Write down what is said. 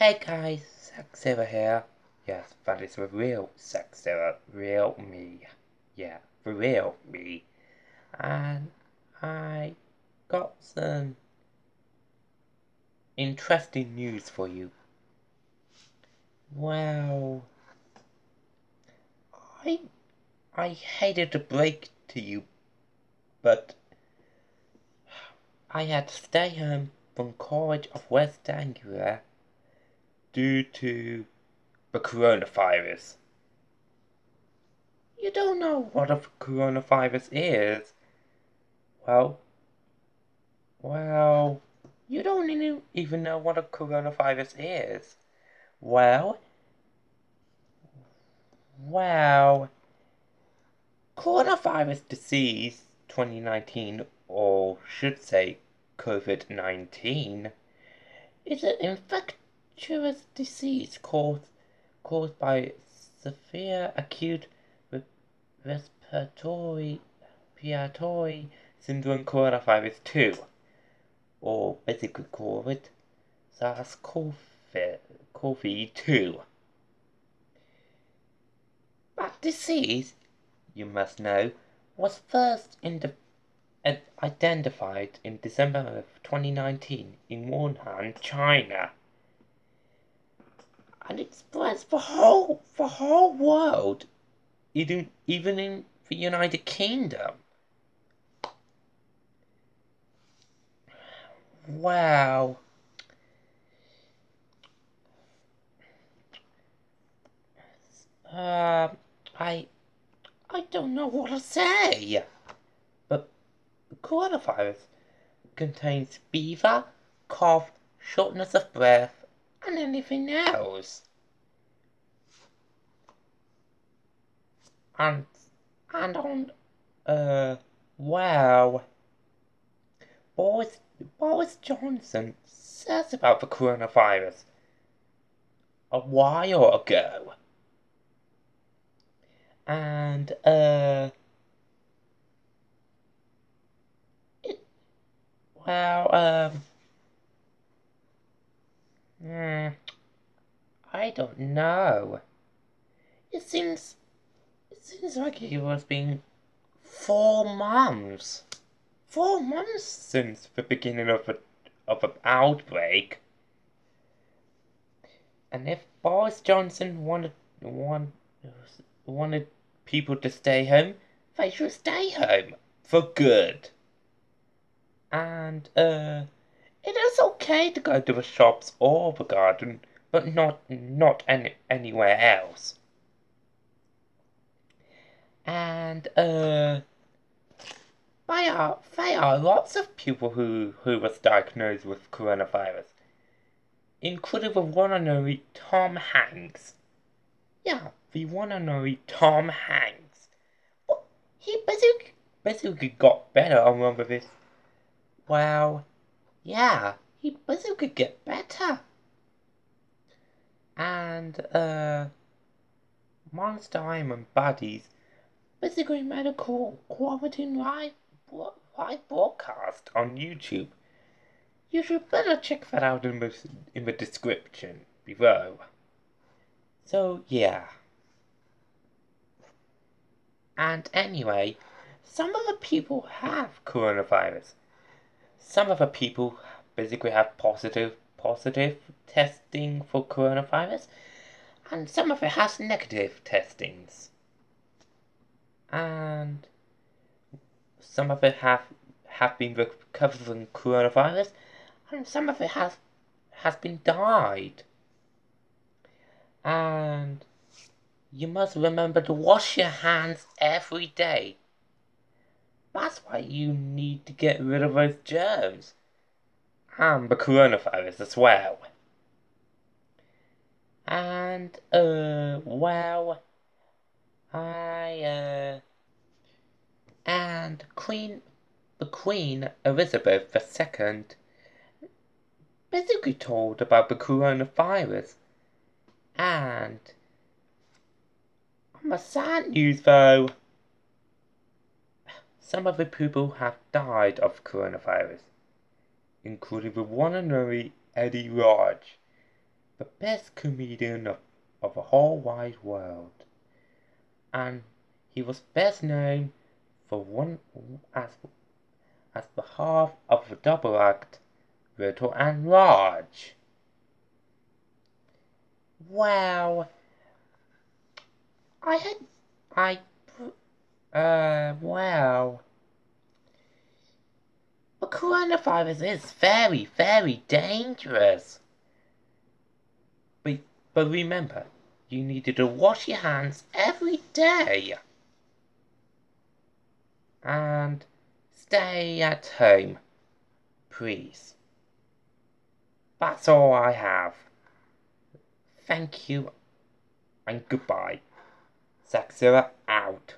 Hey guys, Zackzilla here. Yes, that is the real Zackzilla, real me. Yeah, the real me. And I got some interesting news for you. Well, I I hated to break to you, but I had to stay home from College of West Anglia due to the coronavirus. You don't know what a coronavirus is? Well, well, you don't even know what a coronavirus is. Well, well, coronavirus disease 2019, or should say COVID 19, is an infectious disease caused, caused by severe acute respiratory, respiratory syndrome coronavirus 2, or basically COVID, it SARS-CoV CoV-2. That disease, you must know, was first in identified in December of 2019 in Wuhan, China. And it spreads the whole, the whole world, even, even in the United Kingdom. Wow. Uh, I, I don't know what to say. But coronavirus contains fever, cough, shortness of breath, anything else. And, and on, uh, wow. Boris, Boris Johnson says about the coronavirus a while ago and uh it, well um hmm, I don't know. It seems it seems like it was been four months. Four months since the beginning of a of an outbreak. And if Boris Johnson wanted want, wanted people to stay home, they should stay home for good. And, uh, it is okay to go to the shops or the garden, but not, not any, anywhere else. And, uh, there are, there are lots of people who, who was diagnosed with coronavirus, including the one and only Tom Hanks. Yeah, the one and only Tom Hanks he basically, basically got better on one of his. Well, yeah, he could get better. And, uh, Monster Island Buddies basically made a cool quality live, live broadcast on YouTube. You should better check that out in the, in the description below. So, yeah. And anyway, some of the people have coronavirus. Some of the people basically have positive positive testing for coronavirus, and some of it has negative testings. And some of it have have been recovered from coronavirus, and some of it has has been died. And you must remember to wash your hands every day. That's why you need to get rid of those germs. And the coronavirus as well. And, uh, well, I, uh, and Queen, the Queen Elizabeth II basically told about the coronavirus. And my sad news though. Some of the people have died of coronavirus, including the one and only Eddie Large. the best comedian of, of the whole wide world. And he was best known for one as as the half of the double act Little and Large. Well, I had I uh well the coronavirus is very, very dangerous. But, but remember, you needed to wash your hands every day. And stay at home, please. That's all I have. Thank you and goodbye. Zackzilla out.